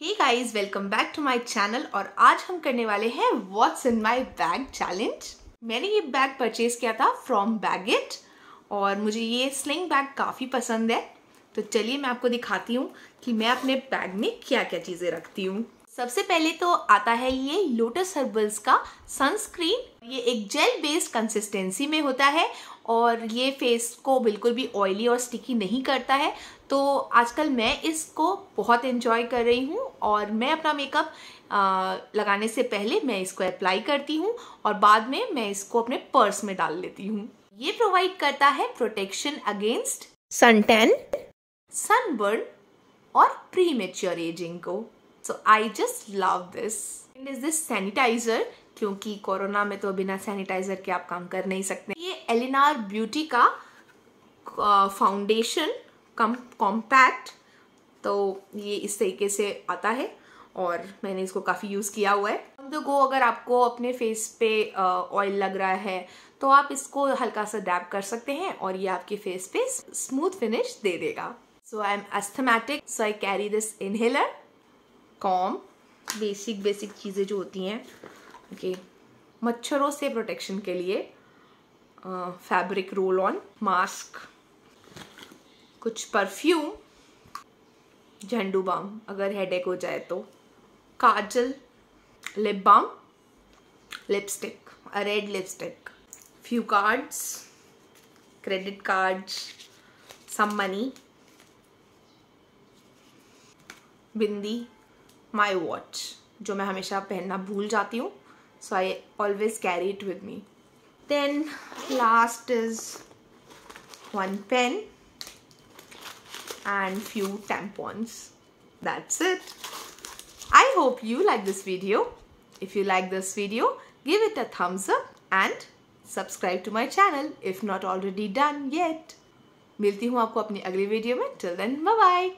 Hey guys welcome back to my channel और आज हम करने वाले हैं what's in my bag challenge मैंने ये बैग परचेज किया था फ्रॉम बैगेट और मुझे ये स्लिंग बैग काफ़ी पसंद है। तो चलिए मैं आपको दिखाती हूँ कि मैं अपने बैग में क्या क्या चीज़ें रखती हूँ। सबसे पहले तो आता है ये लोटस हर्बल्स का सनस्क्रीन ये एक जेल बेस्ड कंसिस्टेंसी में होता है और ये फेस को बिल्कुल भी ऑयली और स्टिकी नहीं करता है। तो आजकल मैं इसको बहुत इन्जॉय कर रही हूँ और मैं अपना मेकअप लगाने से पहले मैं इसको अप्लाई करती हूँ और बाद में मैं इसको अपने पर्स में डाल लेती हूँ। ये प्रोवाइड करता है protection against sun tan sunburn और प्री एजिंग को। So I just love this and is this sanitiser क्योंकि कोरोना में तो बिना सैनिटाइजर के आप काम कर नहीं सकते। ये एलिनार ब्यूटी का फाउंडेशन कम कॉम्पैक्ट तो ये इस तरीके से आता है और मैंने इसको काफ़ी यूज़ किया हुआ है। तो गो अगर आपको अपने फेस पे ऑयल लग रहा है तो आप इसको हल्का सा डैप कर सकते हैं और ये आपके फेस पे स्मूथ फिनिश दे देगा। So I am asthmatic so I carry this inhaler com basic basic चीज़ें जो होती हैं ओके okay. मच्छरों से प्रोटेक्शन के लिए फैब्रिक रोल ऑन मास्क कुछ परफ्यूम झंडू बाम अगर हेडेक हो जाए तो kajal lip balm lipstick red lipstick few cards credit cards some money bindi my watch जो मैं हमेशा पहनना भूल जाती हूँ so I always carry it with me then last is one pen and few tampons that's it I hope you like this video if you like this video give it a thumbs up and subscribe to my channel if not already done yet मिलती हूँ आपको अपनी अगली video में. Till then bye bye